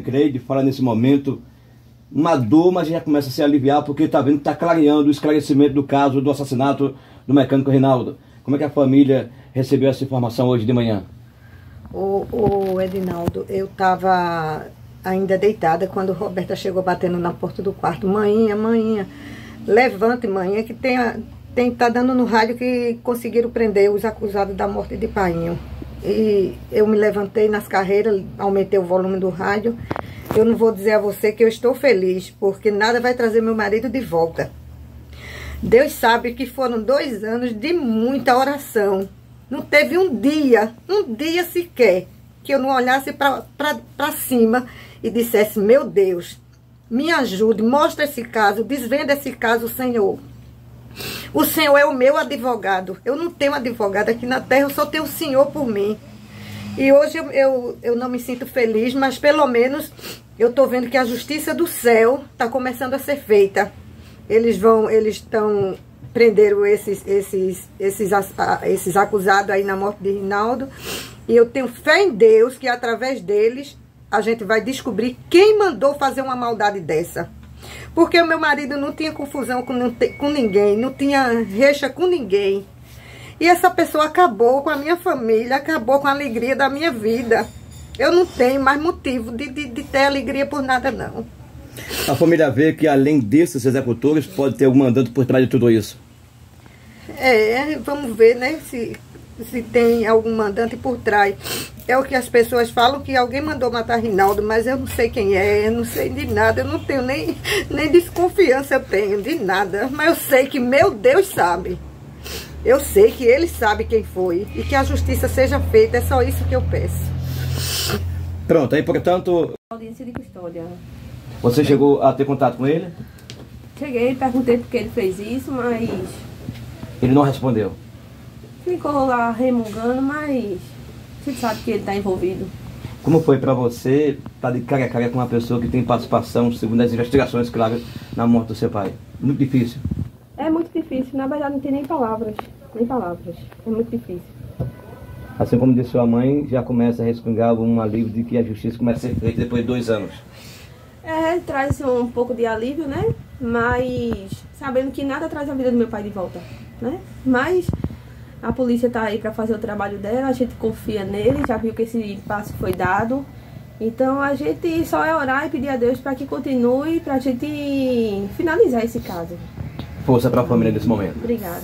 Creide fala nesse momento uma dor, mas já começa a se aliviar porque está vendo que está clareando o esclarecimento do caso do assassinato do mecânico Reinaldo. Como é que a família recebeu essa informação hoje de manhã? O, o Edinaldo, eu estava ainda deitada quando Roberta chegou batendo na porta do quarto. Mãinha, mãinha, levante, mãinha, que tem, tem tá dando no rádio que conseguiram prender os acusados da morte de Painho. E eu me levantei nas carreiras, aumentei o volume do rádio. Eu não vou dizer a você que eu estou feliz, porque nada vai trazer meu marido de volta. Deus sabe que foram dois anos de muita oração. Não teve um dia, um dia sequer, que eu não olhasse para cima e dissesse: Meu Deus, me ajude, mostra esse caso, desvenda esse caso, Senhor. O Senhor é o meu advogado. Eu não tenho advogado aqui na terra, eu só tenho o Senhor por mim. E hoje eu, eu, eu não me sinto feliz, mas pelo menos eu estou vendo que a justiça do céu está começando a ser feita. Eles vão, eles estão prenderam esses, esses, esses, esses acusados aí na morte de Rinaldo. E eu tenho fé em Deus que através deles a gente vai descobrir quem mandou fazer uma maldade dessa. Porque o meu marido não tinha confusão com, com ninguém, não tinha recha com ninguém. E essa pessoa acabou com a minha família, acabou com a alegria da minha vida. Eu não tenho mais motivo de, de, de ter alegria por nada, não. A família vê que além desses executores, pode ter algum mandante por trás de tudo isso. É, vamos ver, né, se, se tem algum mandante por trás. É o que as pessoas falam, que alguém mandou matar Rinaldo, mas eu não sei quem é, eu não sei de nada, eu não tenho nem, nem desconfiança, eu tenho de nada. Mas eu sei que meu Deus sabe. Eu sei que ele sabe quem foi e que a justiça seja feita, é só isso que eu peço. Pronto, aí portanto... Audiência de custódia. Você chegou a ter contato com ele? Cheguei, perguntei por que ele fez isso, mas... Ele não respondeu? Ficou lá remungando, mas você sabe que ele está envolvido. Como foi para você estar tá de cara a cara com uma pessoa que tem participação, segundo as investigações, claro, na morte do seu pai? Muito difícil. É muito difícil, na verdade não tem nem palavras, nem palavras. É muito difícil. Assim como disse sua mãe, já começa a respingar um alívio de que a justiça começa a ser feita depois de dois anos. É, traz um pouco de alívio, né? Mas sabendo que nada traz a vida do meu pai de volta, né? Mas a polícia tá aí para fazer o trabalho dela, a gente confia nele, já viu que esse passo foi dado. Então a gente só é orar e pedir a Deus para que continue, para a gente finalizar esse caso. Força para a família nesse momento. Obrigada.